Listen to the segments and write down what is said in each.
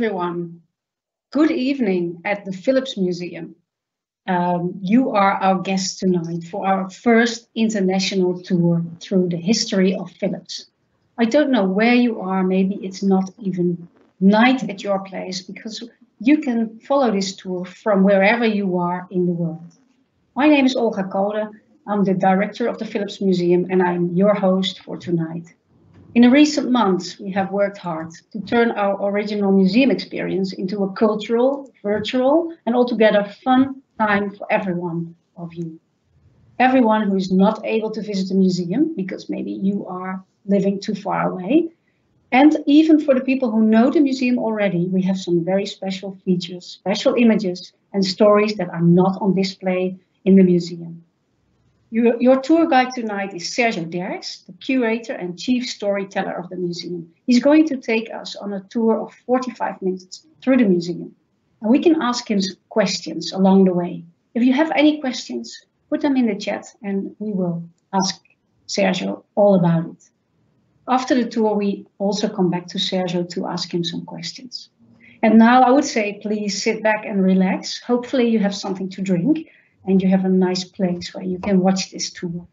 Everyone. Good evening at the Philips Museum. Um, you are our guest tonight for our first international tour through the history of Philips. I don't know where you are, maybe it's not even night at your place because you can follow this tour from wherever you are in the world. My name is Olga Kode. I'm the director of the Philips Museum and I'm your host for tonight. In the recent months, we have worked hard to turn our original museum experience into a cultural, virtual, and altogether fun time for everyone of you. Everyone who is not able to visit the museum because maybe you are living too far away, and even for the people who know the museum already, we have some very special features, special images and stories that are not on display in the museum. Your, your tour guide tonight is Sergio Derks, the curator and chief storyteller of the museum. He's going to take us on a tour of 45 minutes through the museum. And we can ask him questions along the way. If you have any questions, put them in the chat and we will ask Sergio all about it. After the tour, we also come back to Sergio to ask him some questions. And now I would say, please sit back and relax. Hopefully you have something to drink and you have a nice place where you can watch this tour.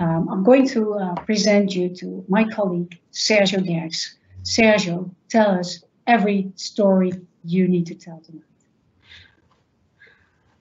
Um, I'm going to uh, present you to my colleague, Sergio Derks. Sergio, tell us every story you need to tell tonight.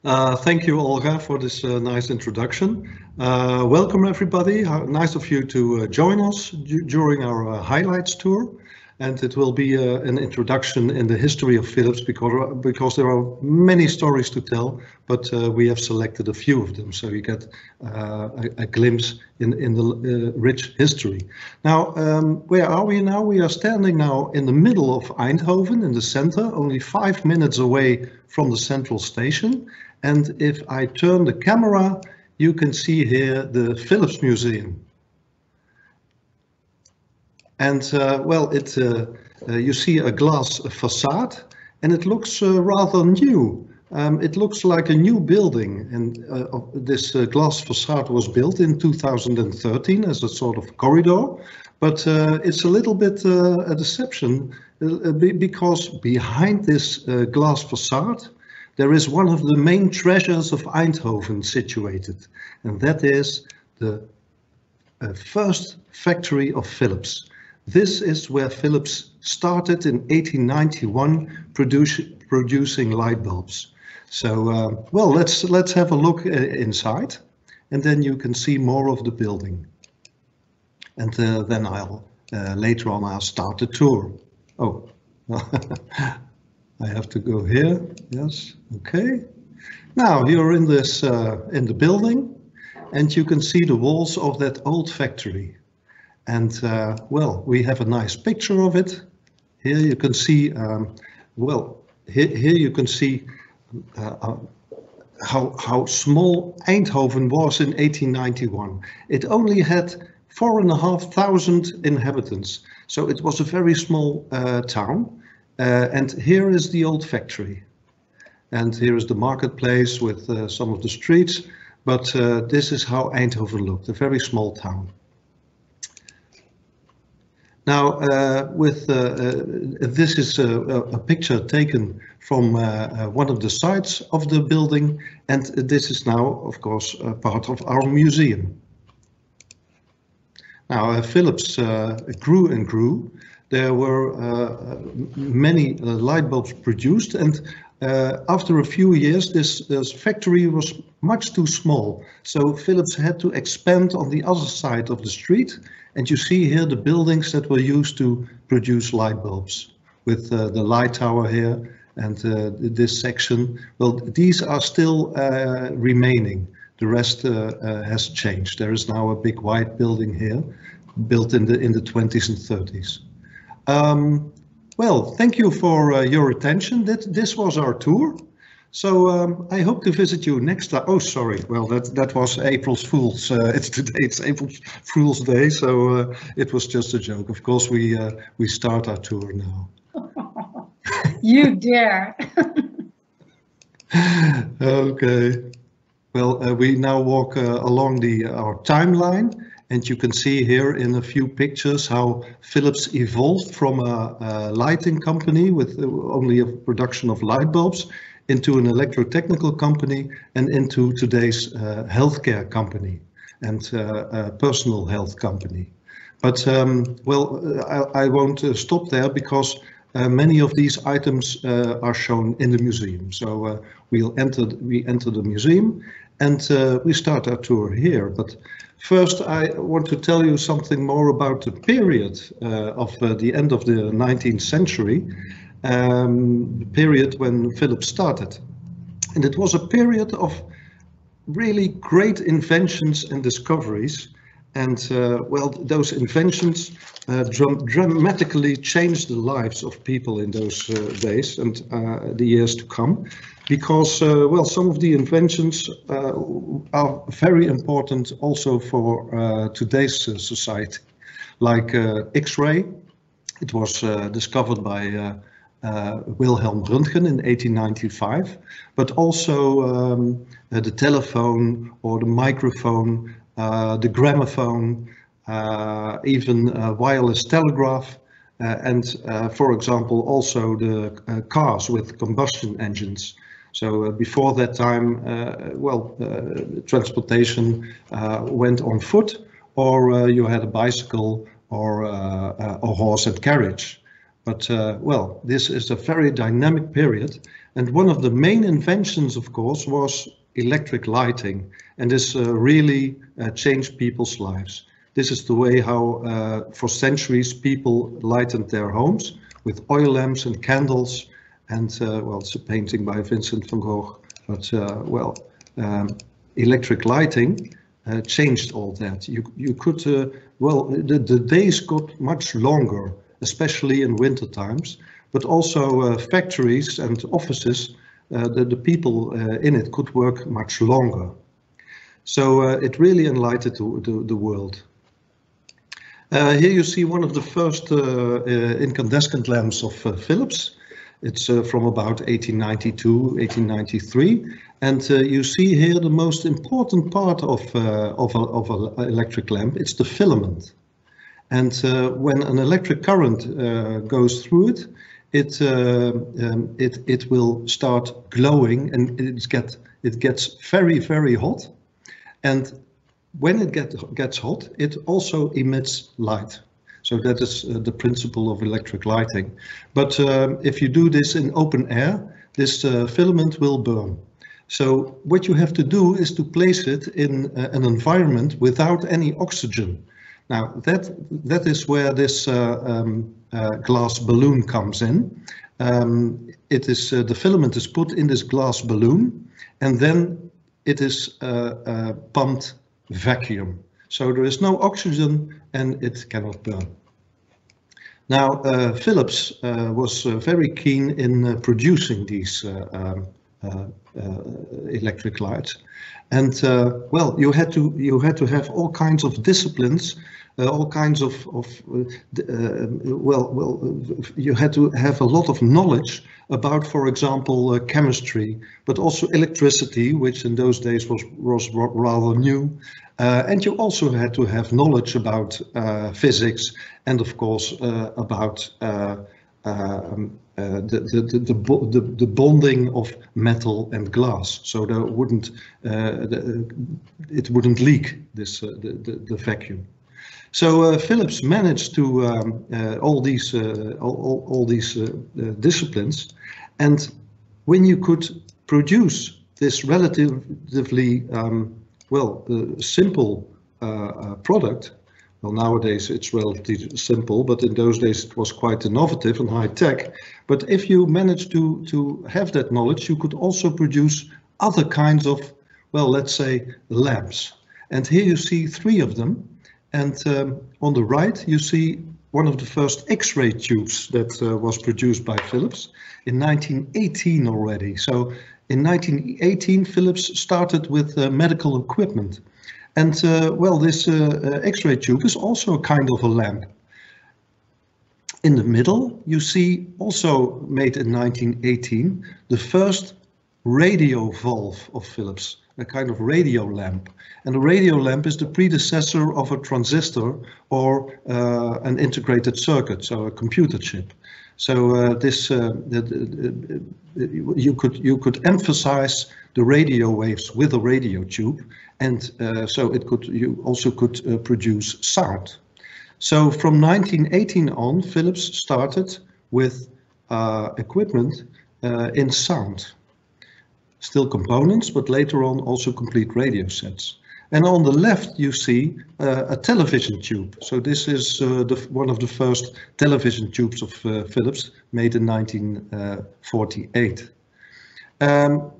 Uh, thank you, Olga, for this uh, nice introduction. Uh, welcome, everybody. nice of you to uh, join us during our uh, highlights tour. And it will be uh, an introduction in the history of Philips because, because there are many stories to tell, but we have selected a few of them. So you get a, a, glimpse in, in the rich history. Now, um, where are we now? We are standing now in the middle of Eindhoven, in the center, only five minutes away from the central station. And if I turn the camera, you can see here the Philips Museum. And uh, well, it uh, uh, you see a glass facade and it looks uh, rather new. Um, it looks like a new building and uh, this uh, glass facade was built in 2013 as a sort of corridor. But it's a little bit a deception because behind this glass facade there is one of the main treasures of Eindhoven situated, and that is the uh, first factory of Philips. This is where Philips started in 1891 produce, producing light bulbs. So, uh, well, let's let's have a look uh, inside, and then you can see more of the building. And uh, then I'll uh, later on I'll start the tour. Oh. I have to go here. Yes. Okay. Now you're in this uh, in the building, and you can see the walls of that old factory. And uh, well, we have a nice picture of it. Here you can see. Um, well, here, here you can see uh, uh how how small Eindhoven was in 1891. It only had four and a half thousand inhabitants, so it was a very small uh, town. Uh, and here is the old factory. And here is the marketplace with uh, some of the streets. But this is how Eindhoven looked, a very small town. Now, uh, with uh, uh, this is a, a, picture taken from one of the sides of the building, and this is now, of course, part of our museum. Now, Philips grew and grew, there were uh, many uh, light bulbs produced and uh, after a few years this, this, factory was much too small. So Philips had to expand on the other side of the street. And you see here the buildings that were used to produce light bulbs with uh, the light tower here and uh, this section. Well these are still uh, remaining. The rest has changed. There is now a big white building here built in the in the 20s and 30s um, well, thank you for uh, your attention. That, this was our tour. So um, I hope to visit you next time. Oh, sorry. Well, that that was April's Fool's. Uh, it's today. It's April Fool's Day, so uh, it was just a joke. Of course, we uh, we start our tour now. you dare. okay. Well, uh, we now walk uh, along the our timeline, And you can see here in a few pictures how Philips evolved from a, a lighting company with only a production of light bulbs into an electrotechnical company and into today's uh, healthcare company and uh, personal health company. But um, well, I, I won't uh, stop there because uh, many of these items uh, are shown in the museum. So uh, we'll enter we enter the museum and uh, we start our tour here. But first, I want to tell you something more about the period of the end of the 19th century um, the period when Philip started. And it was a period of really great inventions and discoveries. And uh, well, those inventions uh, dram dramatically changed the lives of people in those uh, days and uh, the years to come. Because, uh, well, some of the inventions uh, are very important also for today's society. Like X-ray, it was discovered by uh, Wilhelm Röntgen in 1895, but also um, uh, the telephone or the microphone, uh, the gramophone, uh, even wireless telegraph, uh, and uh, for example also the cars with combustion engines. So before that time, well, transportation went on foot, or you had a bicycle or a horse and carriage. But uh, well, this is a very dynamic period. And one of the main inventions, of course, was electric lighting. And this uh, really uh, changed people's lives. This is the way how, uh, for centuries, people lightened their homes with oil lamps and candles. And uh, well, it's a painting by Vincent van Gogh. But uh, well, um, electric lighting changed all that. You, you could, well, the, the days got much longer especially in winter times, but also uh, factories and offices, uh, the, the people uh, in it could work much longer. So it really enlightened the, the, the world. Uh, here you see one of the first uh, uh, incandescent lamps of Philips. It's from about 1892, 1893. And you see here the most important part of, of, a, of an electric lamp. It's the filament. And uh, when an electric current uh, goes through it, it, uh, um, it, it will start glowing and it, get, it gets very, very hot. And when it get, gets hot, it also emits light. So that is uh, the principle of electric lighting. But um, if you do this in open air, this uh, filament will burn. So what you have to do is to place it in uh, an environment without any oxygen. Now that that is where this uh, um, uh, glass balloon comes in. Um, it is uh, the filament is put in this glass balloon, and then it is pumped vacuum. So there is no oxygen, and it cannot burn. Now uh, Philips was very keen in producing these um, electric lights. And uh, well, you had to you had to have all kinds of disciplines, uh, all kinds of of uh, uh well well you had to have a lot of knowledge about, for example, uh, chemistry, but also electricity, which in those days was was rather new, uh, and you also had to have knowledge about physics and, of course, about um, uh, the, the, the, the, the, bonding of metal and glass. So there wouldn't, uh, the, it wouldn't leak this, uh, the, the, the, vacuum. So uh, Philips managed to um, uh, all these, uh, all, all, these disciplines. And when you could produce this relatively, um, well, the simple product, well, nowadays it's relatively simple, but in those days it was quite innovative and high tech. But if you managed to, to have that knowledge, you could also produce other kinds of, well, let's say lamps. And here you see three of them. And um, on the right, you see one of the first X-ray tubes that uh, was produced by Philips in 1918 already. So in 1918, Philips started with uh, medical equipment. And uh, well, this uh, uh, X-ray tube is also a kind of a lamp. In the middle, you see also made in 1918, the first radio valve of Philips. a kind of radio lamp. And a radio lamp is the predecessor of a transistor or uh, an integrated circuit, so a computer chip. So uh, this uh, you could you could emphasize the radio waves with a radio tube, and uh, so it could you also could produce sound. So from 1918 on, Philips started with equipment in sound. Still components, but later on also complete radio sets. And on the left you see uh, a television tube. So this is uh, the, one of the first television tubes of uh, Philips, made in 1948. Um,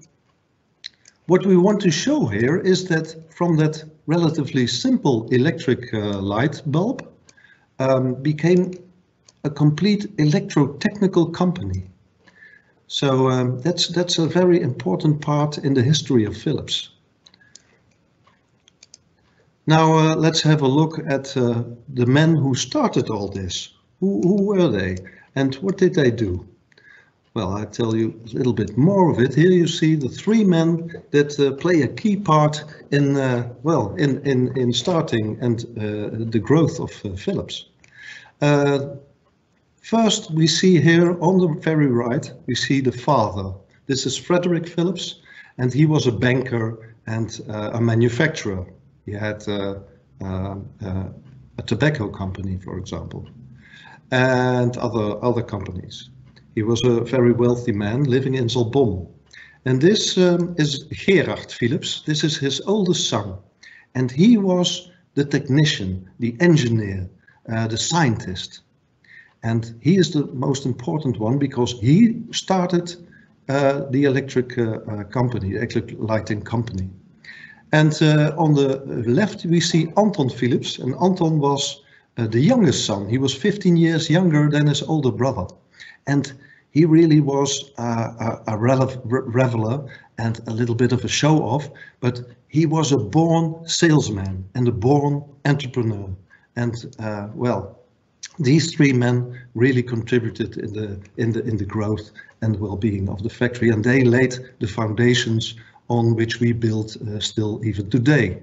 what we want to show here is that from that relatively simple electric uh, light bulb um, became a complete electrotechnical company. So um, that's, that's a very important part in the history of Philips. Now uh, let's have a look at uh, the men who started all this. Who, who were they and what did they do? Well, I tell you a little bit more of it. Here you see the three men that uh, play a key part in, well, in, in, in starting and the growth of Philips. First, we see here on the very right, we see the father. This is Frederick Philips, and he was a banker and a manufacturer. He had uh, uh, uh, a tobacco company, for example, and other, other companies. He was a very wealthy man living in Zaltbommel. And this um, is Gerard Philips. This is his oldest son. And he was the technician, the engineer, uh, the scientist. And he is the most important one because he started uh, the electric uh, uh, company, electric lighting company. And uh, on the left we see Anton Philips and Anton was uh, the youngest son. He was 15 years younger than his older brother. And he really was uh, a, a reveler and a little bit of a show off, but he was a born salesman and a born entrepreneur. And well, these three men really contributed in the in the in the growth and well-being of the factory and they laid the foundations on which we build uh, still even today.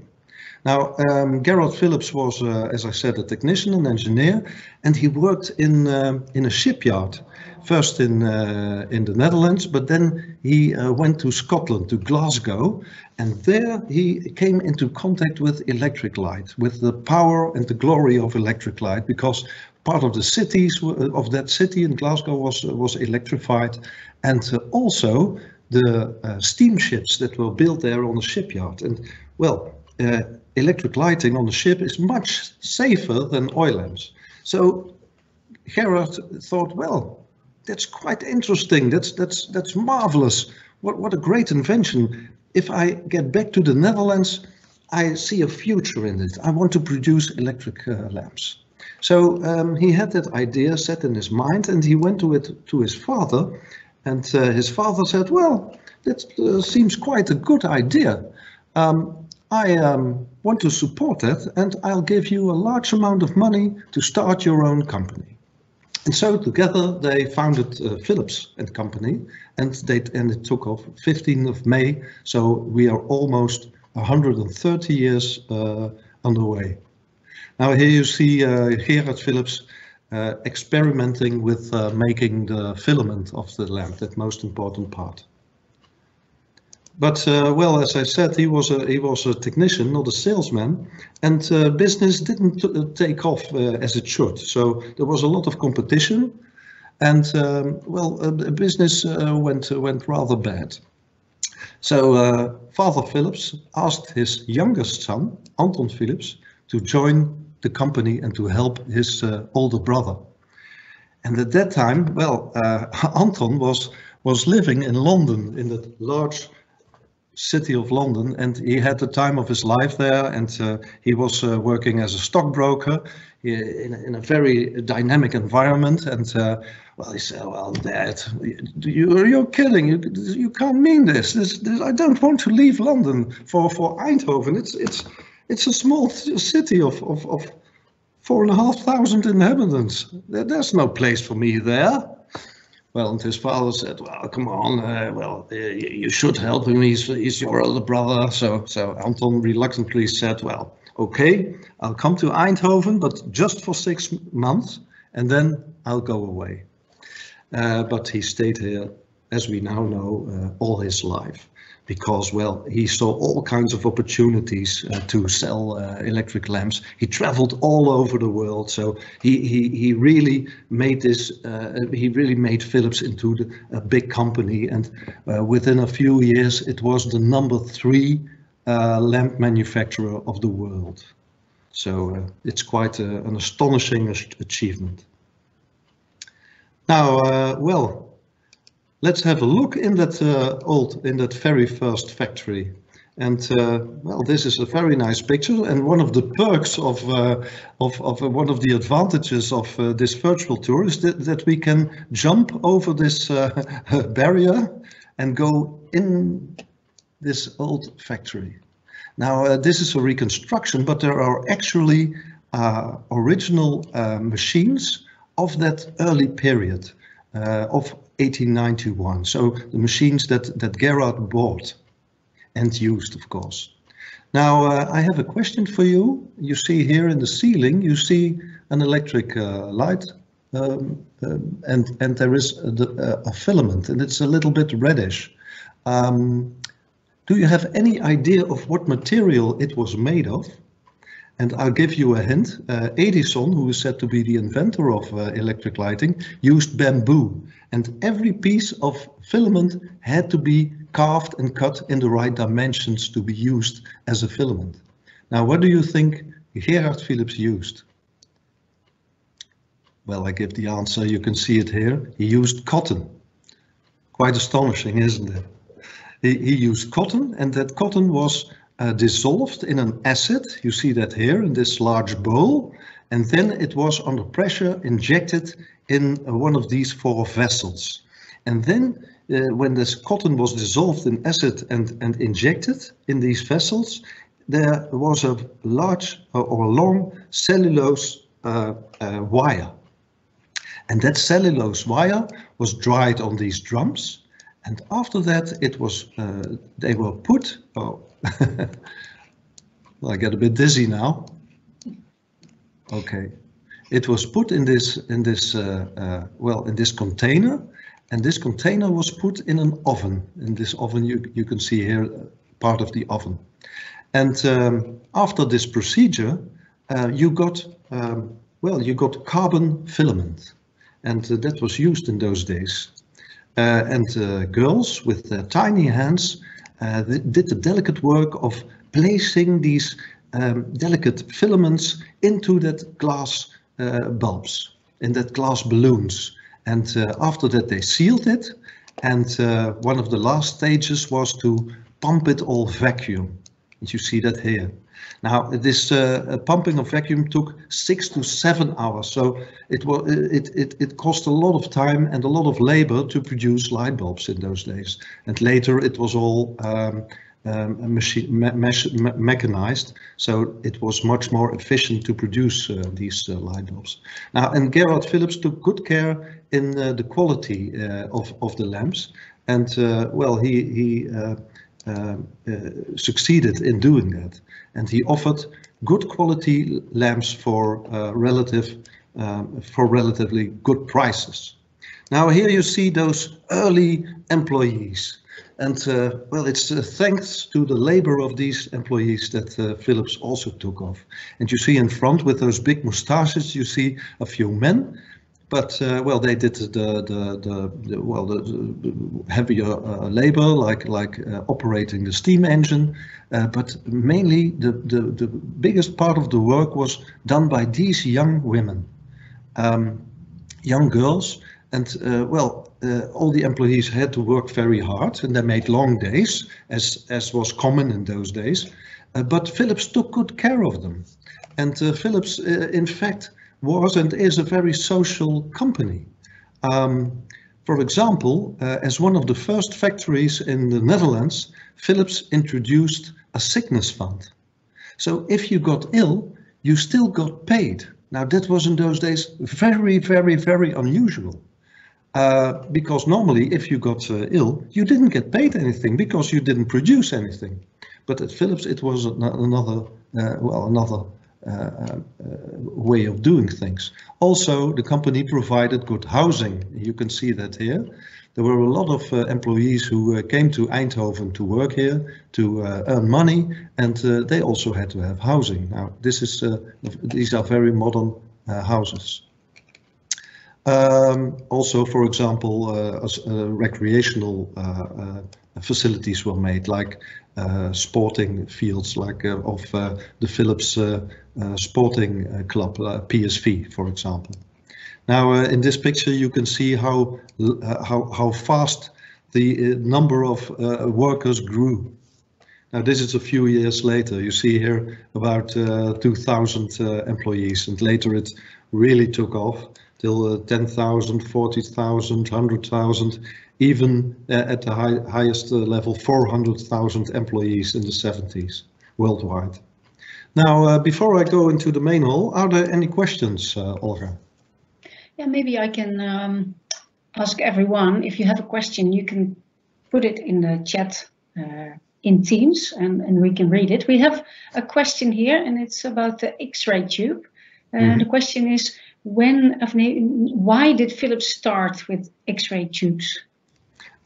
Now, um, Gerard Philips was, uh, as I said, a technician and engineer, and he worked in uh, in a shipyard, first in uh, in the Netherlands, but then he uh, went to Scotland, to Glasgow, and there he came into contact with electric light, with the power and the glory of electric light, because part of the cities of that city in Glasgow was was electrified, and uh, also the uh, steamships that were built there on the shipyard. And well, uh, electric lighting on the ship is much safer than oil lamps. So Gerard thought, well, that's quite interesting. That's that's that's marvelous. What what a great invention. If I get back to the Netherlands, I see a future in it. I want to produce electric uh, lamps. So um, he had that idea set in his mind and he went to it to his father and uh, his father said, well, that uh, seems quite a good idea. Um, I um, want to support that and I'll give you a large amount of money to start your own company. And so together they founded uh, Philips and Company and, they, and it took off 15th of May. So we are almost 130 years uh, underway. Now here you see uh, Gerard Philips uh, experimenting with uh, making the filament of the lamp, that most important part. But uh, well, as I said, he was a he was a technician, not a salesman, and uh, business didn't uh, take off as it should. So there was a lot of competition, and um, well, business went went rather bad. So Father Philips asked his youngest son, Anton Philips, to join the company and to help his uh, older brother. And at that time, well, uh, Anton was was living in London, in that large city of London, and he had the time of his life there, and uh, he was uh, working as a stockbroker in, in a very dynamic environment. And uh, well, he said, "Well, Dad, you, you're kidding. You, you can't mean this. This, this. I don't want to leave London for for Eindhoven. It's it's." It's a small city of, of, of four and a half thousand inhabitants. There's no place for me there. Well, and his father said, "Well, come on. Uh, well, uh, you should help him. He's he's your older brother." So so Anton reluctantly said, "Well, okay, I'll come to Eindhoven, but just for six months, and then I'll go away." Uh, but he stayed here, as we now know, uh, all his life because, well, he saw all kinds of opportunities uh, to sell uh, electric lamps. He traveled all over the world, so he he, he really made this. Uh, he really made Philips into the, a big company, and uh, within a few years, it was the number three uh, lamp manufacturer of the world. So uh, it's quite a, an astonishing achievement. Now, well, let's have a look in that uh, old, in that very first factory. And uh, well, this is a very nice picture. And one of the perks of uh, of, of uh, one of the advantages of uh, this virtual tour is that, that we can jump over this uh, barrier and go in this old factory. Now, this is a reconstruction, but there are actually original machines of that early period of 1891. So the machines that, that Gerard bought and used, of course. Now, uh, I have a question for you. You see here in the ceiling, you see an electric uh, light um, um, and, and there is a, a, filament and it's a little bit reddish. Um, do you have any idea of what material it was made of? And I'll give you a hint. Uh, Edison, who is said to be the inventor of uh, electric lighting, used bamboo. And every piece of filament had to be carved and cut in the right dimensions to be used as a filament. Now, what do you think Gerard Philips used? Well, I give the answer. You can see it here. He used cotton. Quite astonishing, isn't it? He, he used cotton, and that cotton was uh, dissolved in an acid. You see that here in this large bowl. And then it was under pressure injected in uh, one of these four vessels. And then uh, when this cotton was dissolved in acid and, and injected in these vessels, there was a large or long cellulose uh, uh, wire. And that cellulose wire was dried on these drums. And after that, it was uh, they were put, well, I get a bit dizzy now. Okay, it was put in this in this uh, uh, well in this container, and this container was put in an oven. In this oven, you you can see here part of the oven. And um, after this procedure, uh, you got um, well, you got carbon filament, and uh, that was used in those days. Uh, and uh, girls with their tiny hands uh, did the delicate work of placing these um, delicate filaments into that glass uh, bulbs, in that glass balloons. And uh, after that they sealed it and uh, one of the last stages was to pump it all vacuum. And you see that here. Now, this uh, pumping of vacuum took six to seven hours, so it, was, it, it, it cost a lot of time and a lot of labor to produce light bulbs in those days. And later it was all um, um, machine, me me mechanized, so it was much more efficient to produce uh, these uh, light bulbs. Now, and Gerard Philips took good care in uh, the quality uh, of, of the lamps, and uh, well, he, he uh, uh, succeeded in doing that. And he offered good quality lamps for uh, relative um, for relatively good prices. Now here you see those early employees. And uh, well, it's uh, thanks to the labor of these employees that uh, Philips also took off. And you see in front with those big mustaches, you see a few men but uh, well, they did the the, the, the well the, the heavier uh, labor, like like uh, operating the steam engine. Uh, but mainly, the, the the biggest part of the work was done by these young women, um, young girls, and uh, well, uh, all the employees had to work very hard, and they made long days, as as was common in those days. but Philips took good care of them, and Philips, in fact was and is a very social company. Um, for example, uh, as one of the first factories in the Netherlands, Philips introduced a sickness fund. So if you got ill, you still got paid. Now that was in those days very, very, very unusual. Uh, because normally if you got uh, ill, you didn't get paid anything because you didn't produce anything. But at Philips it was another, uh, well, another Uh, uh, way of doing things. Also, the company provided good housing. You can see that here. There were a lot of uh, employees who uh, came to Eindhoven to work here to earn money, and they also had to have housing. Now, this is these are very modern houses. Um, also, for example, uh, uh, recreational uh, facilities were made, like sporting fields, like of the Philips Sporting Club, PSV, for example. Now, in this picture, you can see how how how fast the number of workers grew. Now this is a few years later. You see here about uh, 2,000 uh, employees and later it really took off till uh, 10,000, 40,000, 100,000, even uh, at the high, highest uh, level 400,000 employees in the 70s worldwide. Now, uh, before I go into the main hall, are there any questions, uh, Olga? Yeah, maybe I can um, ask everyone, if you have a question, you can put it in the chat uh, in Teams and, and we can read it. We have a question here and it's about the X-ray tube. Mm -hmm. The question is, when why did Philips start with X-ray tubes?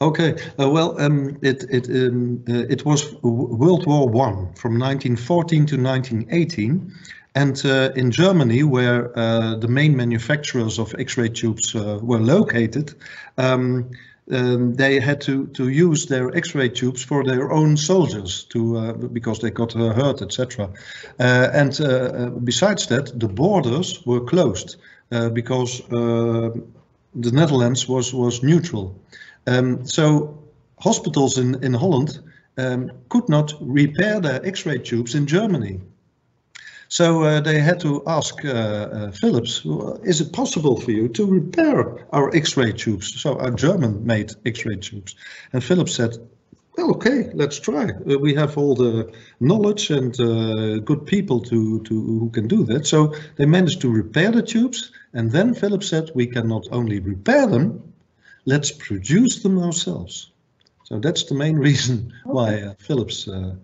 Okay, uh, well, um, it it um, uh, it was World War One from 1914 to 1918, and uh, in Germany, where uh, the main manufacturers of X-ray tubes uh, were located, um, um, they had to to use their X-ray tubes for their own soldiers to uh, because they got hurt, etc. And besides that, the borders were closed because the Netherlands was was neutral. Um, so hospitals in in Holland um, could not repair their X-ray tubes in Germany. So uh, they had to ask uh, uh, Philips, is it possible for you to repair our X-ray tubes? So our German-made X-ray tubes. And Philips said, well, okay, let's try. Uh, we have all the knowledge and uh, good people to, to who can do that. So they managed to repair the tubes. And then Philips said, we can not only repair them, let's produce them ourselves. So that's the main reason why uh, Philips uh,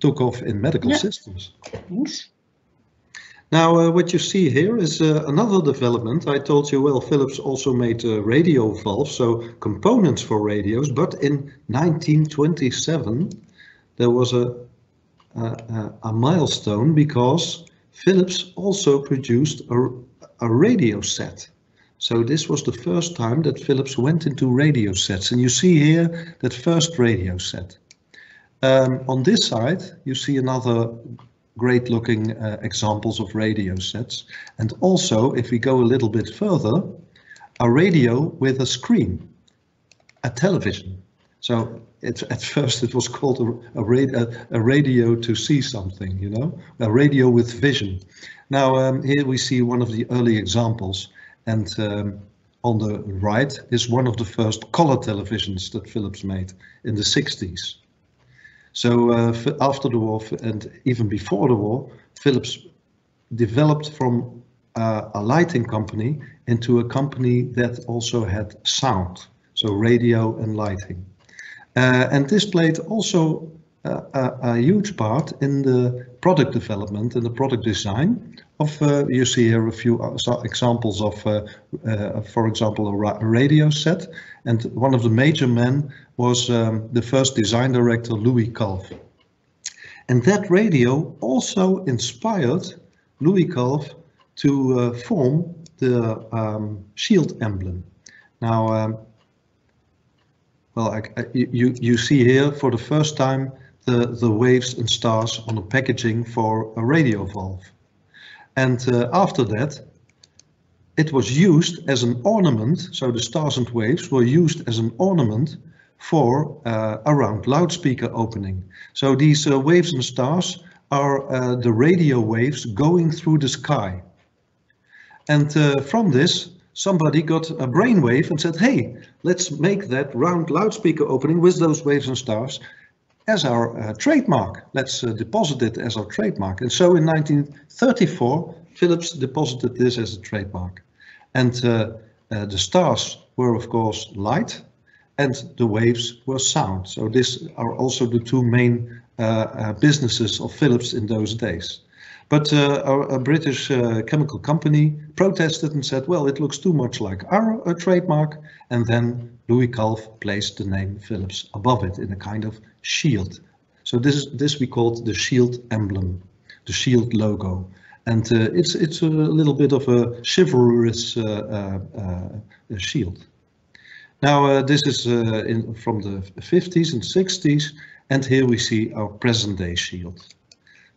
took off in medical yeah. systems. Thanks. Now, uh, what you see here is uh, another development. I told you, well, Philips also made uh, radio valves, so components for radios, but in 1927 there was a, a, a milestone because Philips also produced a, a radio set. So this was the first time that Philips went into radio sets. And you see here that first radio set. Um, on this side, you see another great looking uh, examples of radio sets. And also, if we go a little bit further, a radio with a screen, a television. So it, at first it was called a, a, radio, a, radio to see something, you know, a radio with vision. Now um, here we see one of the early examples and um, on the right is one of the first color televisions that Philips made in the 60s. So uh, after the war and even before the war, Philips developed from uh, a lighting company into a company that also had sound, so radio and lighting. Uh, and this played also a, a, huge part in the product development and the product design of, uh, you see here a few examples of, uh, uh, for example, a, ra radio set. And one of the major men was um, the first design director, Louis Kalff. And that radio also inspired Louis Kalff to uh, form the um, shield emblem. Now, um, well, I, I, you, you see here for the first time the, the waves and stars on the packaging for a radio valve. And uh, after that, it was used as an ornament, so the stars and waves were used as an ornament for uh, a round loudspeaker opening. So these uh, waves and stars are uh, the radio waves going through the sky. And uh, from this, somebody got a brainwave and said, hey, let's make that round loudspeaker opening with those waves and stars as our uh, trademark. Let's uh, deposit it as our trademark. And so in 1934, Philips deposited this as a trademark. And uh, Uh, the stars were of course light and the waves were sound. So these are also the two main uh, businesses of Philips in those days. But uh, a, British uh, chemical company protested and said, well, it looks too much like our uh, trademark. And then Louis Kalff placed the name Philips above it in a kind of shield. So this is this we called the shield emblem, the shield logo. And uh, it's, it's a little bit of a chivalrous uh, uh, shield. Now this is in, from the 50s and 60s. And here we see our present day shield.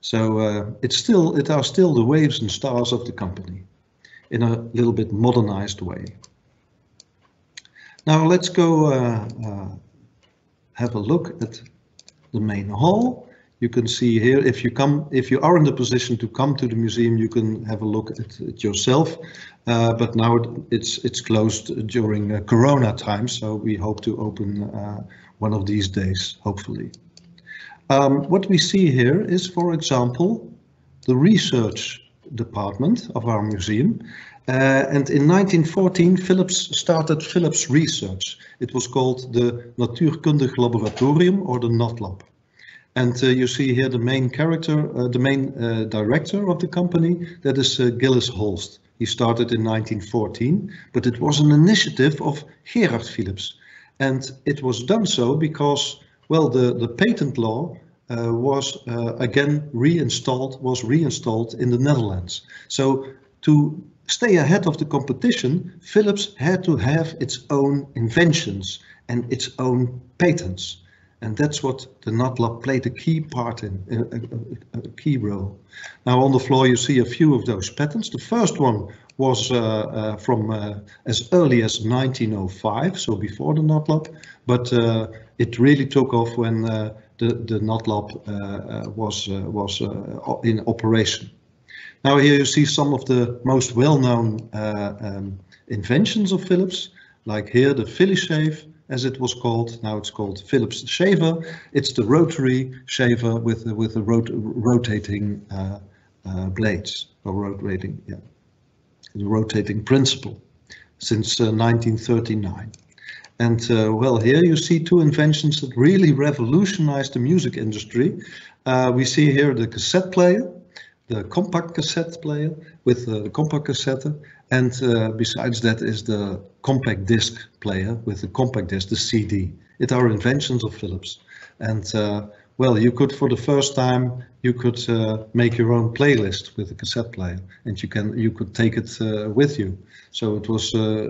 So uh, it's still, it are still the waves and stars of the company in a little bit modernized way. Now let's go uh, uh, have a look at the main hall. You can see here, if you come, if you are in the position to come to the museum, you can have a look at it yourself. Uh, but now it's it's closed during uh, Corona time, so we hope to open uh, one of these days, hopefully. Um, what we see here is, for example, the research department of our museum. Uh, and in 1914, Philips started Philips Research. It was called the Natuurkundig Laboratorium or the NatLab. And uh, you see here the main character, uh, the main uh, director of the company, that is uh, Gillis Holst. He started in 1914, but it was an initiative of Gerard Philips. And it was done so because well, the, the patent law uh, was uh, again reinstalled, was reinstalled in the Netherlands. So to stay ahead of the competition, Philips had to have its own inventions and its own patents. And that's what the NatLab played a key part in, a, a, a, key role. Now on the floor you see a few of those patents. The first one was uh, uh, from uh, as early as 1905, so before the NatLab, but uh, it really took off when uh, the, the NatLab uh, was, was in operation. Now here you see some of the most well-known um, inventions of Philips, like here the Philishave, as it was called. Now it's called Philips shaver. It's the rotary shaver with with the rot rotating uh, uh, blades or rotating, yeah, the rotating principle since uh, 1939. And uh, well, here you see two inventions that really revolutionized the music industry. Uh, we see here the cassette player, the compact cassette player with uh, the compact cassette. And uh, besides that is the compact disc player with the compact disc, the CD. It are inventions of Philips. And uh, well, you could, for the first time, you could uh, make your own playlist with a cassette player, and you can you could take it uh, with you. So it was uh,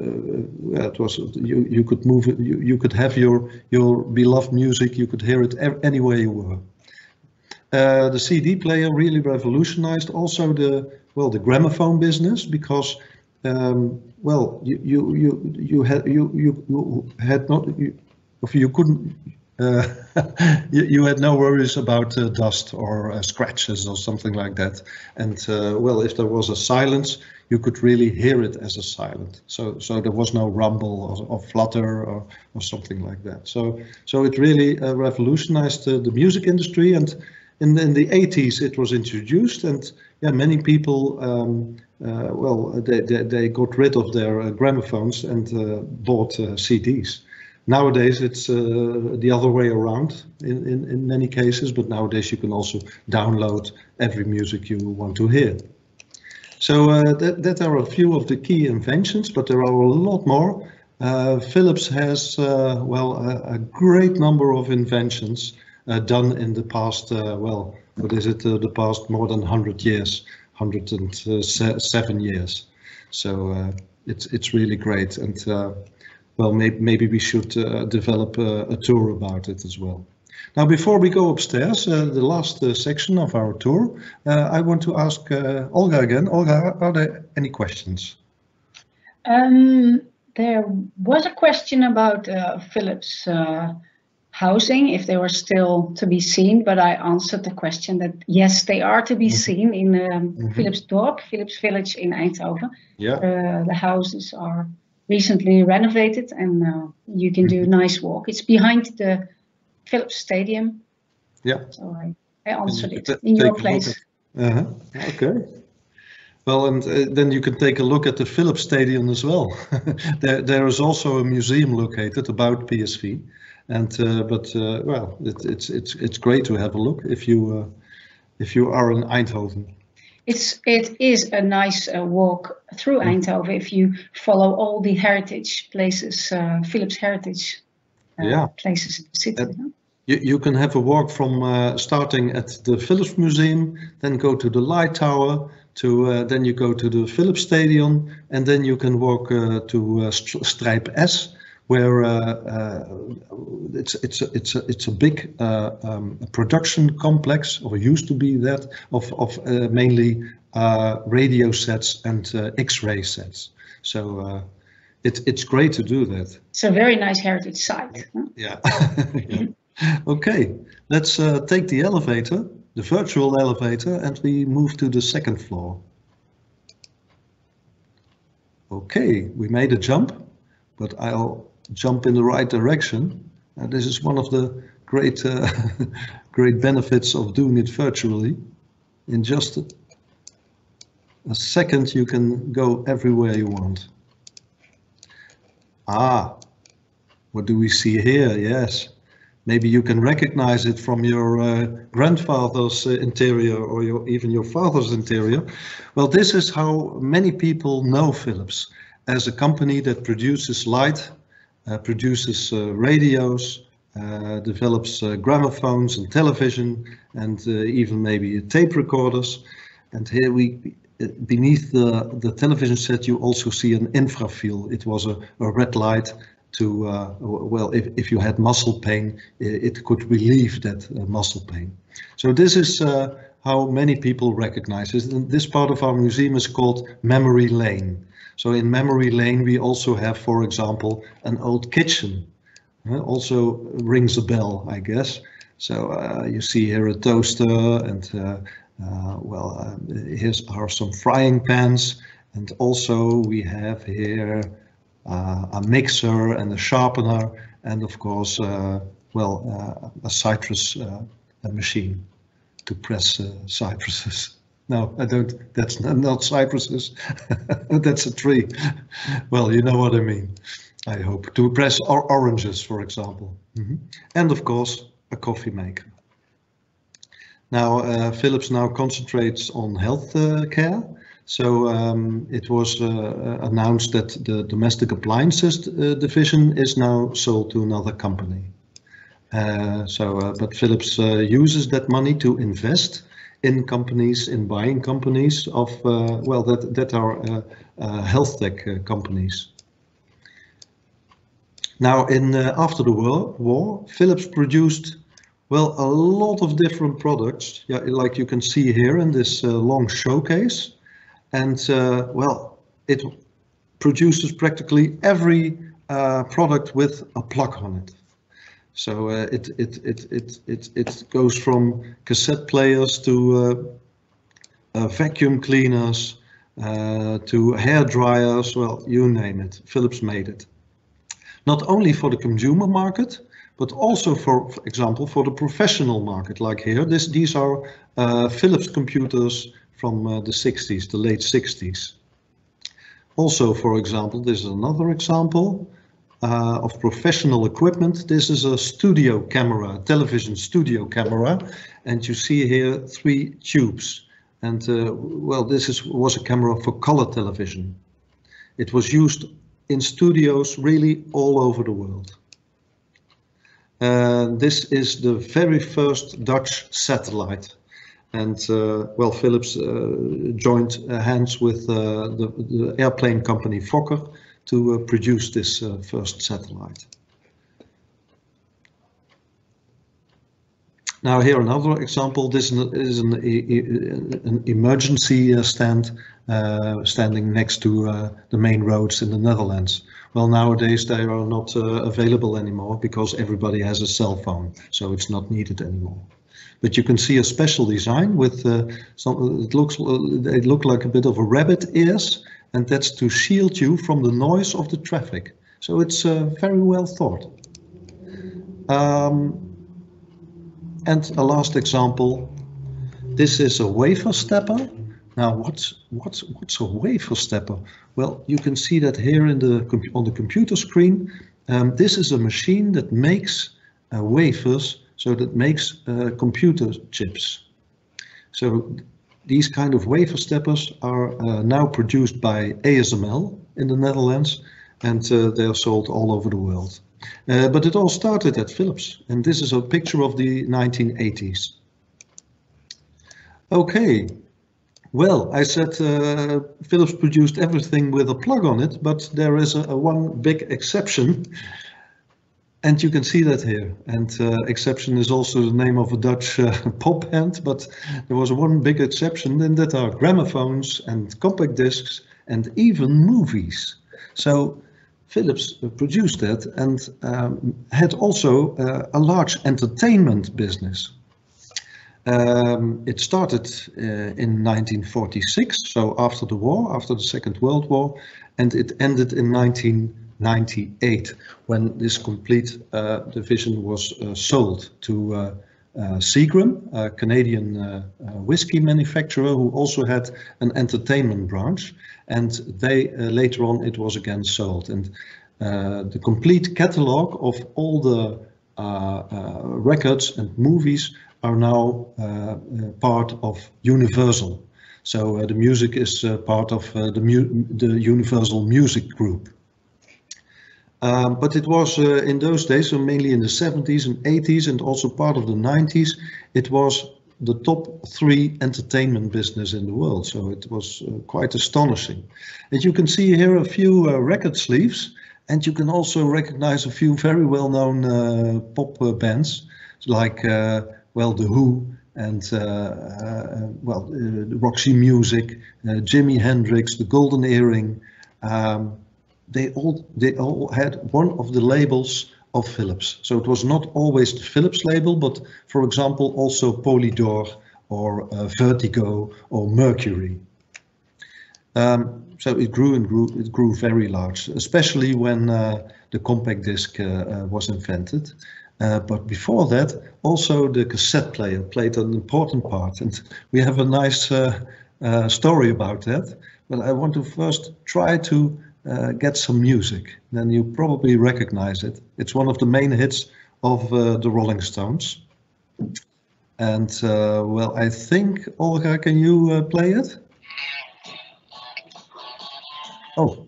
it was you you could move it, you you could have your your beloved music, you could hear it anywhere you were. Uh, the CD player really revolutionized also the well the gramophone business because um, well you you you you had you you, you had not you, you couldn't uh, you, you, had no worries about uh, dust or uh, scratches or something like that. And uh, well, if there was a silence, you could really hear it as a silent. So so there was no rumble or, or flutter or, or something like that. So so it really uh, revolutionized the music industry. And in, in the 80s, it was introduced, and yeah, many people. Um, uh, well, they, they, they, got rid of their gramophones and bought CDs. Nowadays, it's uh, the other way around in, in, in many cases, but nowadays you can also download every music you want to hear. So uh, that, that are a few of the key inventions, but there are a lot more. Uh, Philips has, uh, well, a, a, great number of inventions uh, done in the past, uh, well, what is it, the past more than 100 years, 107 years. So it's, it's really great. And well, maybe, maybe we should uh, develop a, a, tour about it as well. Now, before we go upstairs, uh, the last uh, section of our tour, uh, I want to ask uh, Olga again. Olga, are there any questions? Um, there was a question about uh, Philips housing, if they were still to be seen, but I answered the question that yes, they are to be mm -hmm. seen in um, mm -hmm. Philips Dorp, Philips Village in Eindhoven. Yeah. the houses are recently renovated and uh, you can do a mm-hmm. nice walk. It's behind the Philips Stadium. Yeah. So I, I answered it in your place. Uh -huh. Okay. Well, and uh, then you can take a look at the Philips Stadium as well. there, there is also a museum located about PSV, and uh, but uh, well, it, it's it's it's great to have a look if you uh, if you are in Eindhoven. It's it is a nice uh, walk through Mm. Eindhoven if you follow all the heritage places, uh, Philips heritage uh, Yeah. places in the city. Huh? You, you can have a walk from uh, starting at the Philips Museum, then go to the Light Tower, to uh, then you go to the Philips Stadium, and then you can walk uh, to uh, St- Strijp S, where uh, uh, it's it's a, it's a, it's a big uh, um, production complex, or used to be that, of of uh, mainly uh, radio sets and uh, X-ray sets. So uh, it's it's great to do that. It's a very nice heritage site. huh? Yeah. Yeah. Okay, let's uh, take the elevator, the virtual elevator, and we move to the second floor. Okay, we made a jump, but I'll jump in the right direction. Uh, this is one of the great, uh, great benefits of doing it virtually. In just a, second, you can go everywhere you want. Ah, what do we see here? Yes. Maybe you can recognize it from your uh, grandfather's uh, interior or your, even your father's interior. Well, this is how many people know Philips as a company that produces light, produces uh, radios, uh, develops uh, gramophones and television, and uh, even maybe tape recorders. And here we, beneath the, the television set, you also see an Infraphil. It was a, a red light to, uh, well, if, if you had muscle pain, i- it could relieve that uh, muscle pain. So this is uh, how many people recognize it. And this part of our museum is called Memory Lane. So in Memory Lane, we also have, for example, an old kitchen. Uh, also rings a bell, I guess. So uh, you see here a toaster and uh, uh, well, uh, here's are some frying pans. And also we have here uh, a mixer and a sharpener, and of course, well, a citrus machine to press uh, cypresses. No, I don't. That's not, not cypresses. that's a tree. Well, you know what I mean. I hope to press or oranges, for example, Mhm. and of course a coffee maker. Now, uh, Philips now concentrates on health uh, care. So um, it was uh, announced that the domestic appliances uh, division is now sold to another company. Uh, so, uh, but Philips uh, uses that money to invest in companies, in buying companies of well that that are health tech companies. Now, in after the war, war, Philips produced well a lot of different products. Yeah, like you can see here in this uh, long showcase, and uh, well, it produces practically every uh, product with a plug on it. So uh, it, it, it, it, it, it goes from cassette players to uh, uh, vacuum cleaners uh, to hair dryers, well, you name it. Philips made it. Not only for the consumer market, but also for, for example, for the professional market, like here. This, these are uh, Philips computers from the 60s, the late 60s. Also, for example, this is another example uh, of professional equipment. This is a studio camera, television studio camera, and you see here three tubes. And uh, well, this is, was a camera for color television. It was used in studios really all over the world. Uh, this is the very first Dutch satellite. And uh, well, Philips uh, joined hands with uh, the, the airplane company Fokker to uh, produce this uh, first satellite. Now here another example, this is an, an, emergency uh, stand uh, standing next to uh, the main roads in the Netherlands. Well, nowadays they are not uh, available anymore because everybody has a cell phone, so it's not needed anymore. But you can see a special design with some, it looks, they look like a bit of a rabbit ears, and that's to shield you from the noise of the traffic. So it's uh, very well thought. Um, and a last example, this is a wafer stepper Now, what's what's what's a wafer stepper? Well, you can see that here in the on the computer screen. Um, this is a machine that makes uh, wafers, so that makes uh, computer chips. So these kind of wafer steppers are uh, now produced by ASML in the Netherlands, and uh, they are sold all over the world. Uh, but it all started at Philips, and this is a picture of the 1980s. Okay, well, I said uh, Philips produced everything with a plug on it, but there is a, a one big exception. And you can see that here. And uh, exception is also the name of a Dutch uh, pop band, but there was one big exception, and that are gramophones and compact discs and even movies. So Philips produced that and um, had also uh, a large entertainment business. Um, it started uh, in 1946, so after the war, after the Second World War, and it ended in 1998 when this complete uh, division was uh, sold to uh, uh, Seagram, a Canadian uh, whiskey manufacturer who also had an entertainment branch, and they later on it was again sold. And the complete catalog of all the records and movies are now uh, uh, part of Universal. So uh, the music is part of the, the Universal Music Group. Um, but it was uh, in those days, so mainly in the 70s and 80s and also part of the 90s, it was the top three entertainment business in the world. So it was uh, quite astonishing. And you can see here a few uh, record sleeves and you can also recognize a few very well-known pop bands like well, The Who and uh, uh, well, uh, Roxy Music, Jimi Hendrix, The Golden Earring. Um, they all they all had one of the labels of Philips. So it was not always the Philips label, but for example, also Polydor or uh, Vertigo or Mercury. Um, so it grew and grew, it grew very large, especially when uh, the compact disc uh, was invented. Uh, but before that, also the cassette player played an important part. And we have a nice uh, uh, story about that. But I want to first try to uh, get some music. Then you probably recognize it. It's one of the main hits of uh, the Rolling Stones. And uh, well, I think, Olga, can you play it? Oh,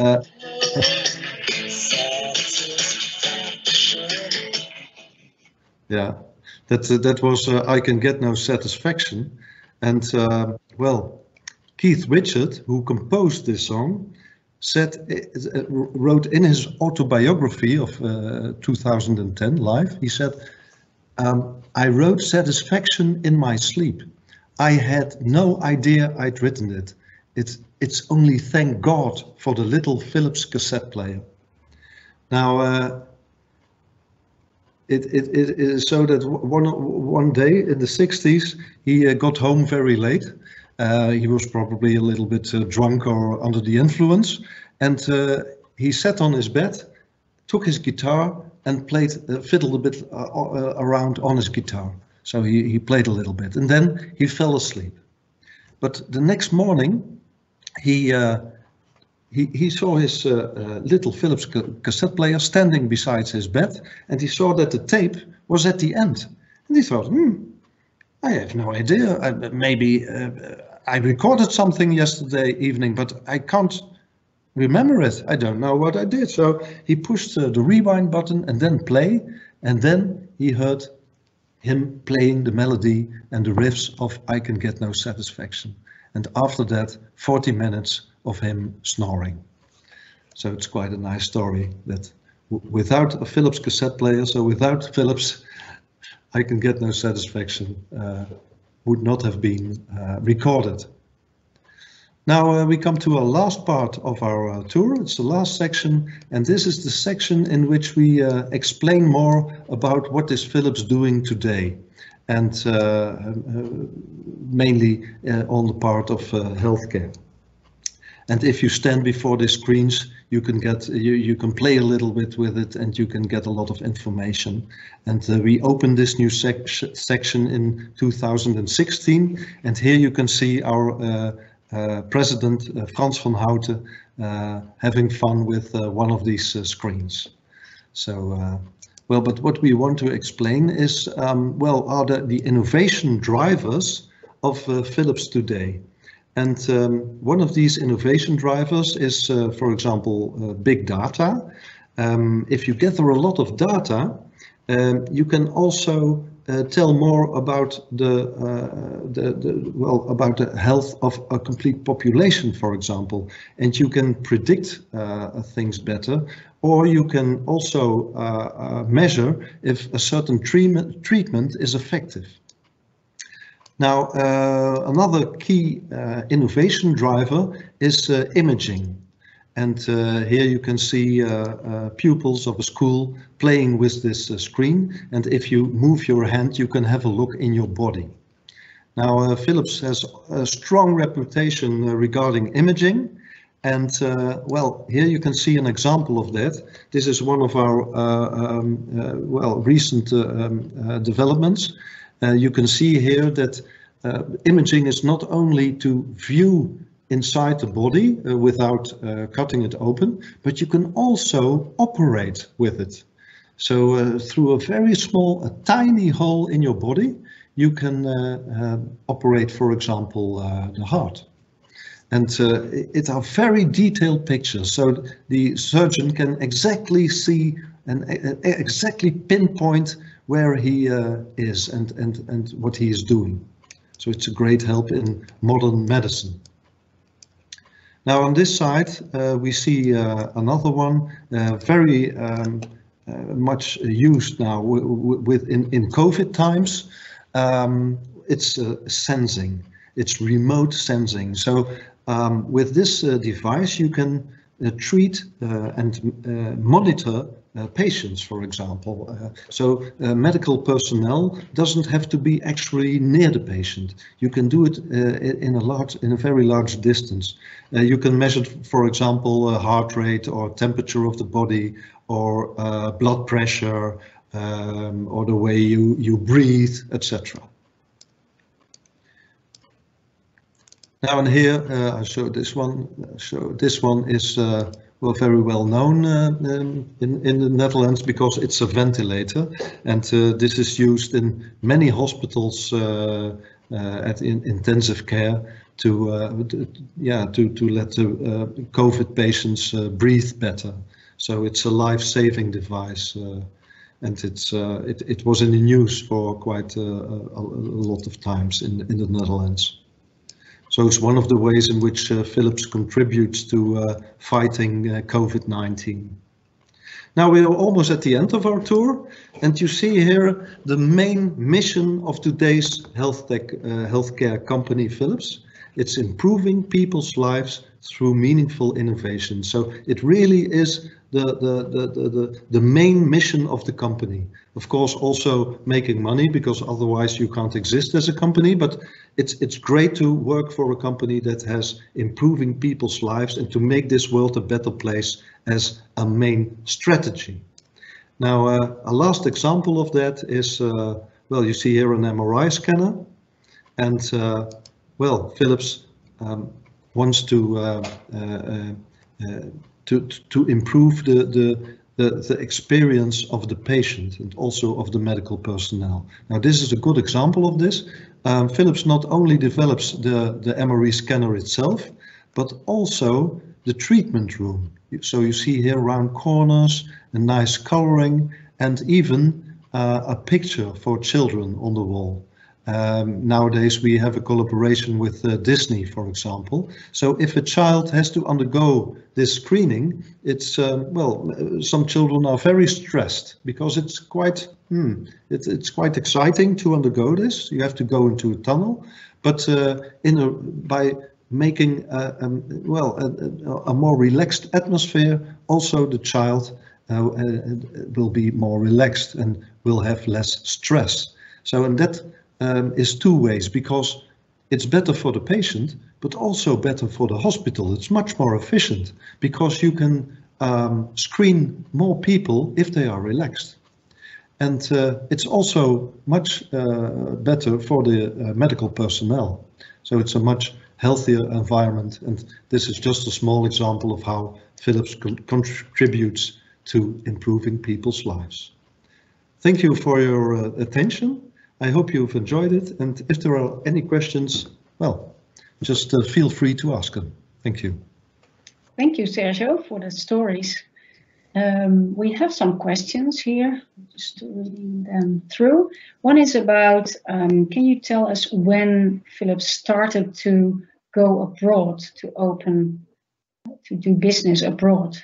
Uh, yeah, that uh, that was uh, I can get no satisfaction, and uh, well, Keith Richard, who composed this song, said wrote in his autobiography of 2010 live. He said, um, "I wrote satisfaction in my sleep. I had no idea I'd written it. It's, it's only thank God for the little Philips cassette player. Now, uh, it, it, it is so that one, one day in the 60s, he uh, got home very late. Uh, he was probably a little bit uh, drunk or under the influence. And uh, he sat on his bed, took his guitar and played, uh, fiddled a bit around on his guitar. So he, he played a little bit and then he fell asleep. But the next morning, he uh, he, he saw his uh, uh, little Philips ca cassette player standing beside his bed, and he saw that the tape was at the end. And he thought, hmm, I have no idea. I, maybe uh, I recorded something yesterday evening, but I can't remember it. I don't know what I did. So he pushed uh, the rewind button and then play, and then he heard him playing the melody and the riffs of I Can Get No Satisfaction and after that 40 minutes of him snoring. So it's quite a nice story that without a Philips cassette player, so without Philips, I can get no satisfaction, uh, would not have been uh, recorded. Now uh, we come to our last part of our uh, tour. It's the last section, and this is the section in which we uh, explain more about what is Philips doing today and uh, mainly on the part of healthcare. And if you stand before the screens, you can get you, you can play a little bit with it and you can get a lot of information. And uh, we opened this new sec section in 2016, and here you can see our uh, uh, president uh, Frans van Houten uh, having fun with uh, one of these screens. So. Well, but what we want to explain is, um, well, are the, the innovation drivers of Philips today. And um, one of these innovation drivers is, uh, for example, uh, big data. Um, if you gather a lot of data, um, you can also uh, tell more about the, uh, the, the, well about the health of a complete population, for example, and you can predict uh, things better, or you can also uh, measure if a certain treatment treatment is effective. Now, uh, another key uh, innovation driver is uh, imaging. And uh, here you can see uh, uh, pupils of a school playing with this screen. And if you move your hand, you can have a look in your body. Now, Philips has a strong reputation regarding imaging. And well, here you can see an example of that. This is one of our um, well recent um, developments. Uh, you can see here that uh, imaging is not only to view inside the body uh, without uh, cutting it open, but you can also operate with it. So uh, through a very small, a tiny hole in your body, you can uh, operate, for example, the heart. And it are very detailed pictures, so the surgeon can exactly see and exactly pinpoint where he uh, is and, and, and what he is doing. So it's a great help in modern medicine. Now on this side uh, we see uh, another one uh, very um, uh, much used now with in, COVID times. Um, it's uh, sensing, it's remote sensing. So um, with this device you can treat and monitor uh, patients, for example. Uh, so uh, medical personnel doesn't have to be actually near the patient. You can do it uh, in a large, in a very large distance. Uh, you can measure, for example, heart rate or temperature of the body or blood pressure um, or the way you, you breathe, etc. Now and here I show this one. So this one is well, very well known uh, um, in, in the Netherlands because it's a ventilator and uh, this is used in many hospitals uh, uh at in intensive care to, uh, to, yeah to to let the uh, COVID patients breathe better. So it's a life-saving device, and it's it it was in the news for quite a, a, a lot of times in in the Netherlands. So it's one of the ways in which uh, Philips contributes to uh, fighting uh, COVID-19. Now we are almost at the end of our tour and you see here the main mission of today's health tech, uh, healthcare company Philips. It's improving people's lives through meaningful innovation. So it really is the, the, the, the, the main mission of the company. Of course, also making money because otherwise you can't exist as a company. But it's it's great to work for a company that has improving people's lives and to make this world a better place as a main strategy. Now, uh, a last example of that is, uh, well, you see here an MRI scanner. And, uh, well, Philips um, wants to, uh, uh, uh, to, to improve the, the the, the experience of the patient and also of the medical personnel. Now this is a good example of this. Um, Philips not only develops the, the MRI scanner itself, but also the treatment room. So you see here round corners, a nice coloring, and even uh, a picture for children on the wall. Um, nowadays we have a collaboration with uh, Disney, for example. So if a child has to undergo this screening, it's, um, well, some children are very stressed because it's quite, hmm, it, it's quite exciting to undergo this. You have to go into a tunnel, but uh, in a, by making, uh, um, well, a, a, more relaxed atmosphere, also the child uh, uh, will be more relaxed and will have less stress. So in that um, is two ways because it's better for the patient, but also better for the hospital. It's much more efficient because you can um, screen more people if they are relaxed. And uh, it's also much uh, better for the uh, medical personnel. So it's a much healthier environment. And this is just a small example of how Philips con contributes to improving people's lives. Thank you for your uh, attention. I hope you've enjoyed it. And if there are any questions, well, just uh, feel free to ask them. Thank you. Thank you, Sergio, for the stories. Um, we have some questions here, just reading them through. One is about, um, can you tell us when Philip started to go abroad, to open, to do business abroad?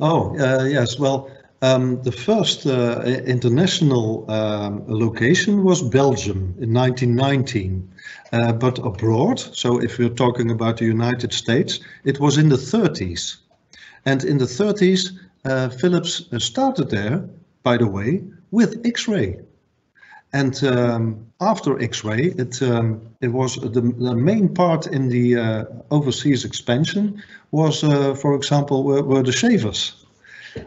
Oh, uh, yes. Well, um, the first uh, international um, location was Belgium in 1919, uh, but abroad, so if we're talking about the United States, it was in the 30s. And in the 30s, uh, Philips started there, by the way, with X-ray. And um, after X-ray, it um, it was the, the main part in the uh, overseas expansion was, uh, for example, were, were the shavers.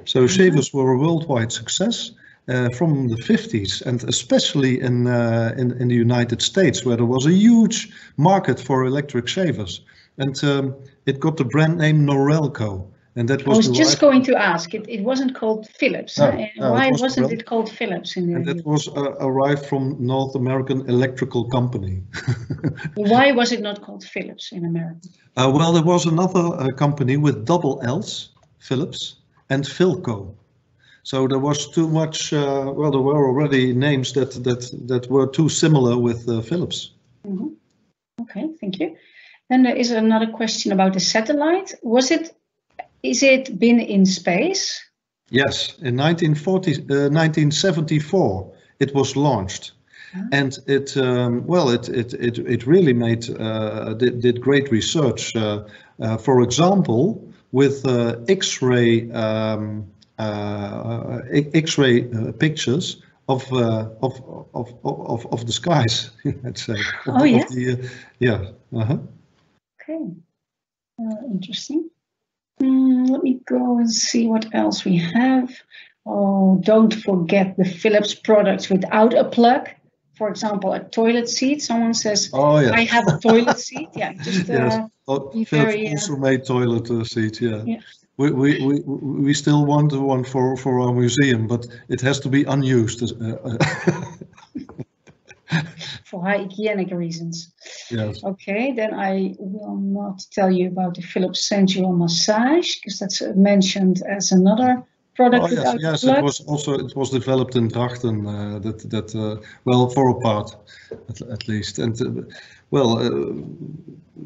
So shavers were a worldwide success uh, from the 50s, and especially in, uh, in, in the United States, where there was a huge market for electric shavers, and um, it got the brand name Norelco. And that was I was just going to ask. It, it wasn't called Philips. No, no, Why it was not it called Philips? In the and that was uh, arrived from North American Electrical Company. Why was it not called Philips in America? Uh, well, there was another uh, company with double L's, Philips, and Philco. So there was too much. Uh, well, there were already names that that that were too similar with uh, Philips. Mm -hmm. Okay, thank you. Then there is another question about the satellite. Was it? Is it been in space? Yes, in 1940, uh, 1974, it was launched. Ah. And it um, well, it it it it really made uh, did, did great research. Uh, uh, for example, with uh, X-ray um, uh, X-ray uh, pictures of, of, of of of the skies. let's say. Of, oh yeah. The, yeah. Uh-huh. Okay. interesting. Mm, let me go and see what else we have. Oh, don't forget the Philips products without a plug for example, a toilet seat. Someone says, "Oh yes. I have a toilet seat." Yeah, just uh, yes. oh, very, uh, also made toilet uh, seat. Yeah. yeah. We, we, we, we still want one for, for our museum, but it has to be unused. Uh, uh. for hygienic reasons. Yes. Okay, then I will not tell you about the Philips sensual massage because that's mentioned as another product. Oh, yes, yes, it was also it was developed in Drachten. Uh, that that uh, well for a part, at, at least, and uh, well, uh,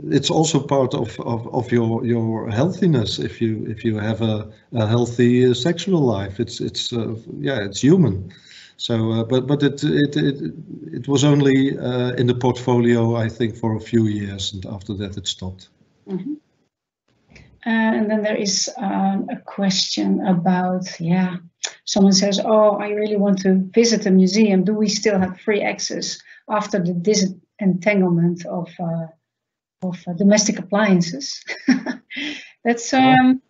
it's also part of, of, of your your healthiness. If you if you have a, a healthy uh, sexual life, it's it's uh, yeah, it's human. So, but but it it it, it was only in the portfolio, I think, for a few years, and after that it stopped. Mm -hmm. Uh, and then there is um, a question about, yeah, someone says, oh, I really want to visit a museum. Do we still have free access after the disentanglement of, uh, of uh, domestic appliances? That's, um,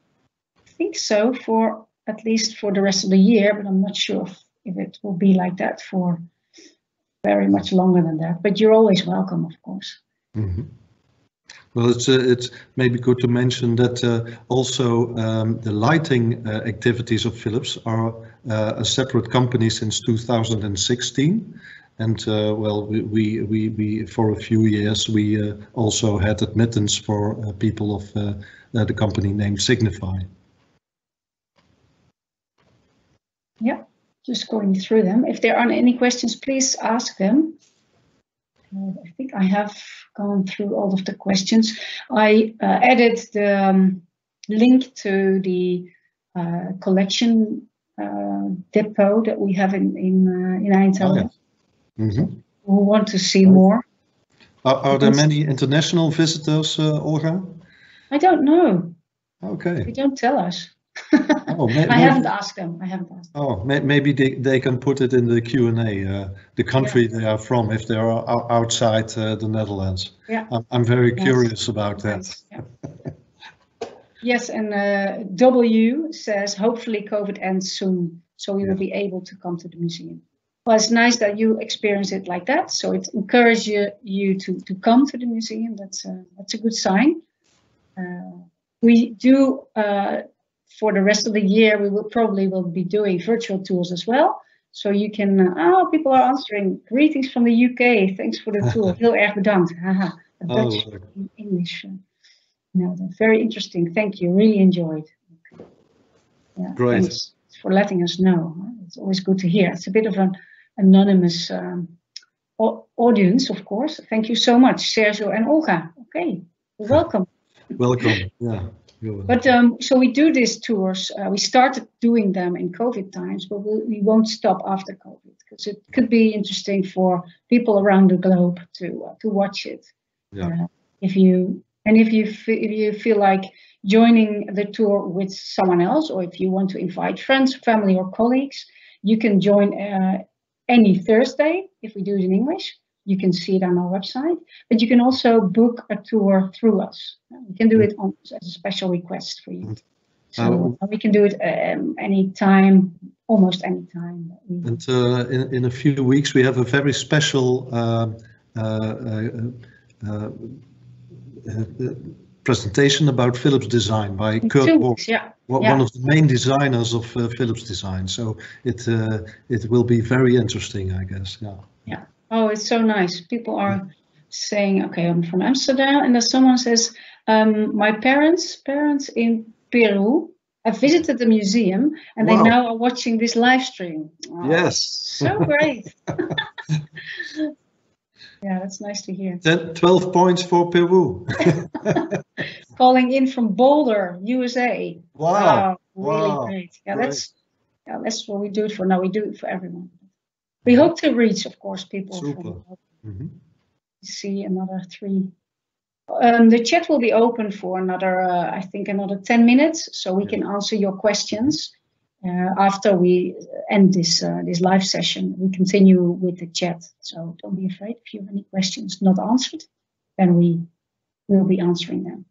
I think so for at least for the rest of the year, but I'm not sure if, if it will be like that for very much longer than that. But you're always welcome, of course. Mm -hmm. Well, it's uh, it's maybe good to mention that uh, also um, the lighting uh, activities of Philips are uh, a separate company since 2016. And uh, well, we, we, we, we, for a few years, we uh, also had admittance for people of the company named Signify. Yeah, just going through them. If there aren't any questions, please ask them. I think I have gone through all of the questions. I uh, added the um, link to the uh, collection uh, depot that we have in in uh, in Eindhoven. Oh, yeah. mm -hmm. Who want to see more? Are, are there many international visitors, uh, Olga? I don't know. Okay. They don't tell us. Oh, may- I haven't asked them. I haven't asked. Oh, may, maybe they, they can put it in the Q and A, uh, the country they are from, if they are outside uh, the Netherlands. Yeah. I'm, I'm very Yes. curious about that. Yeah. Yes, and uh, W says hopefully COVID ends soon, so we will be able to come to the museum. Well, it's nice that you experience it like that. So it encourages you, you to, to come to the museum. That's a, that's a good sign. Uh, we do uh, for the rest of the year. We will probably will be doing virtual tours as well. So you can. Uh, oh, people are answering. Greetings from the UK. Thanks for the tour. Heel erg bedankt. Haha. A Oh, in English. No, that's very interesting. Thank you. Really enjoyed. Yeah, Great. Thanks for letting us know. It's always good to hear. It's a bit of an anonymous um, audience, of course. Thank you so much, Sergio and Olga. Okay, welcome. Welcome. Yeah. But um, so we do these tours. Uh, we started doing them in COVID times, but we, we won't stop after COVID because it could be interesting for people around the globe to uh, to watch it. Yeah. Uh, if you and if you fe- if you feel like joining the tour with someone else, or if you want to invite friends, family, or colleagues, you can join uh, any Thursday if we do it in English. You can see it on our website, but you can also book a tour through us. We can do it on, as a special request for you. So Uh, uh, we can do it um, anytime, almost any time. And uh, in, in a few weeks, we have a very special um, uh, uh, uh, uh, presentation about Philips design by in Kurt weeks, yeah. one yeah. of the main designers of uh, Philips design. So it uh, it will be very interesting, I guess. Yeah. Yeah. Oh, it's so nice. People are saying, okay, I'm from Amsterdam, and then someone says, um, my parents, parents in Peru, have visited the museum, and Wow. they now are watching this live stream. Oh, Yes. so great. yeah, that's nice to hear. Then 12 points for Peru. Calling in from Boulder, USA. Wow. really Wow. great. Yeah, Great. that's yeah, that's what we do it for. Now we do it for everyone. We hope to reach, of course, people Super. from Mhm. see another three. Um, the chat will be open for another, uh, I think, another 10 minutes, so we Yeah. can answer your questions uh, after we end this uh, this live session. We continue with the chat, so don't be afraid. If you have any questions not answered, then we will be answering them.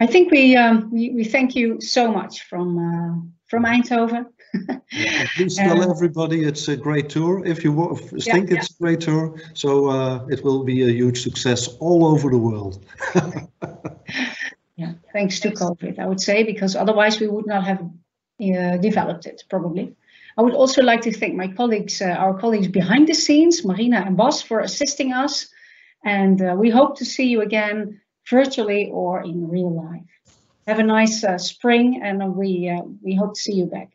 I think we um, we, we thank you so much from uh, from Eindhoven. Yeah, Please tell Um, everybody it's a great tour. If you wa- Yeah, think yeah. it's a great tour, so uh, it will be a huge success all over the world. Yeah, thanks to COVID, I would say, because otherwise we would not have uh, developed it probably. I would also like to thank my colleagues, uh, our colleagues behind the scenes, Marina and Bas, for assisting us. And uh, we hope to see you again virtually or in real life. Have a nice uh, spring, and we uh, we hope to see you back.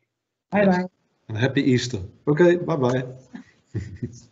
Bye bye. And happy Easter. Okay, bye bye.